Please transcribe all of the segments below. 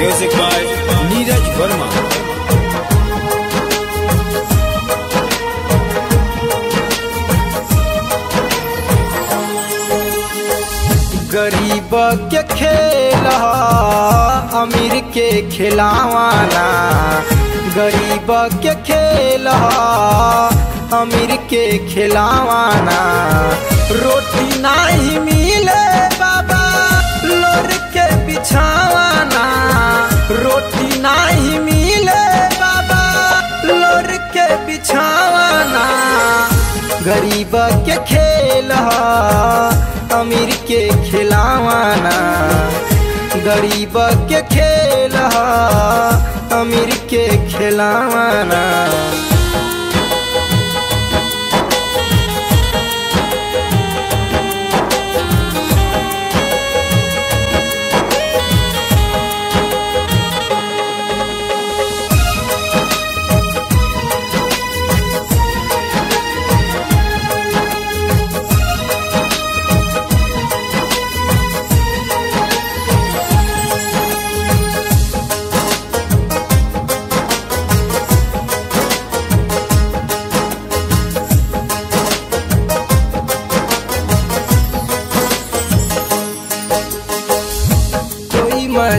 Music by Neeraj Verma. गरीब के खेल, अमीर के खिलावाना गरीब के खेल, अमीर के खिलावाना रोटी नहीं मिले बाबा, लोर के बिछावाना। गरीब के खेल अमीर के खिलावाना गरीब के खेल अमीर के खिलावाना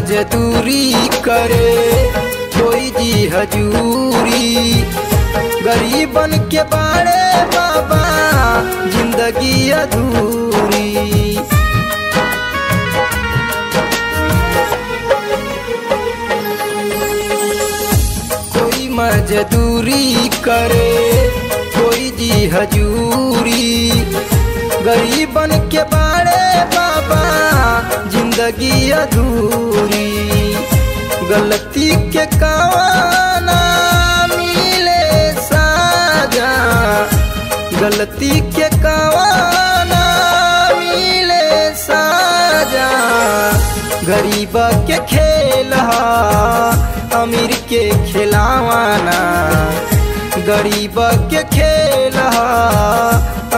मजदूरी करे कोई जी हजूरी। गरीबन के बारे बाबा, ज़िंदगी अधूरी। कोई मजदूरी करे कोई जी हजूरी। गरीबन के बारे बाबा, ज़िंदगी अधूरी। गलती के कावाना मिले साजा। गलती के कावाना मिले साजा। गरीब के खेल अमीर के खिलावाना। गरीब के खेल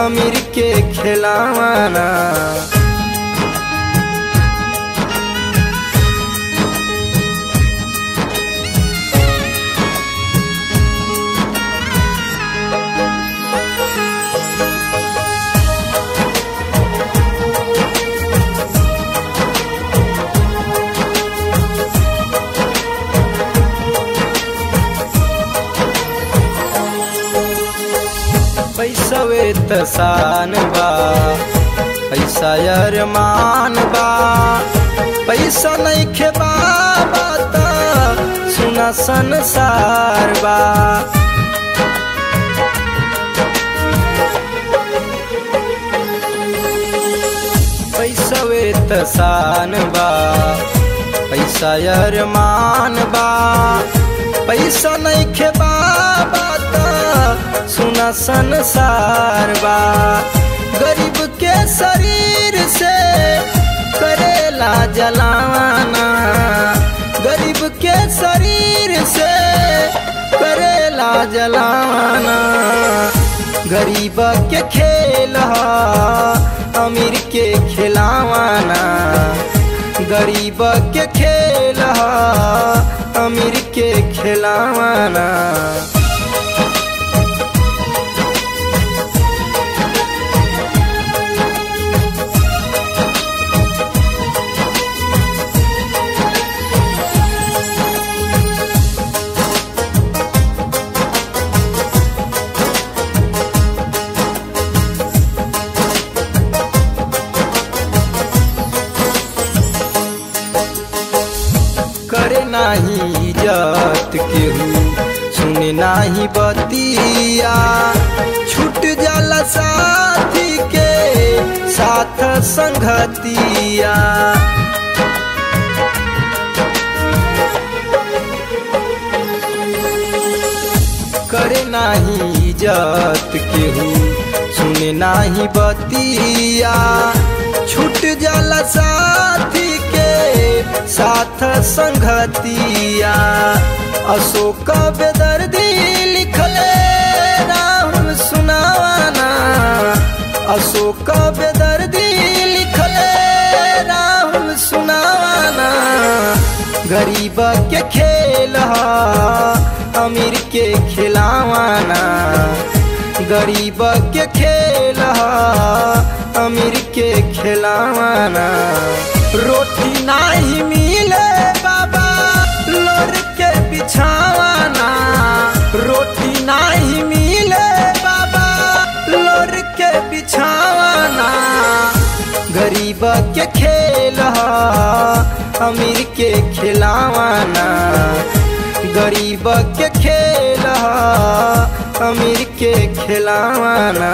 अमीर के खिलावाना। तसान बा, पैसा अरमान बा। पैसा नहीं खेबा बाता, सुना संसार बा। पैसवे तसान बा, पैसा अरमान बा। पैसा नहीं खेबा बाता सुना संसार बा। गरीब के शरीर से करेला जलावाना गरीब के शरीर से करेला जलावाना गरीब के खेल अमीर के खिलावाना। गरीब के खेल अमीर के खिलावाना। नाही इज़्ज़त केहू। सुने नाही बतिया। छूट जाला साथी के साथ संगतिया। करे नाही इज़्ज़त केहू। सुने नाही बतिया। छूट जाला साथी के साथ संगतिया अशोक बेदर्दी लिखले, राहुल सुनावाना अशोक बेदर्दी लिखले, राहुल सुनावाना गरीब के खेल अमीर के खिलावाना गरीब के खेल अमीर के खिलावाना रोटी नाही मिले, बाबा। लोर के बिछावाना। रोटी नाही मिले, बाबा। लोर के बिछावाना। गरीब के खेल अमीर के खिलावाना। गरीब के खेल अमीर के खिलावाना।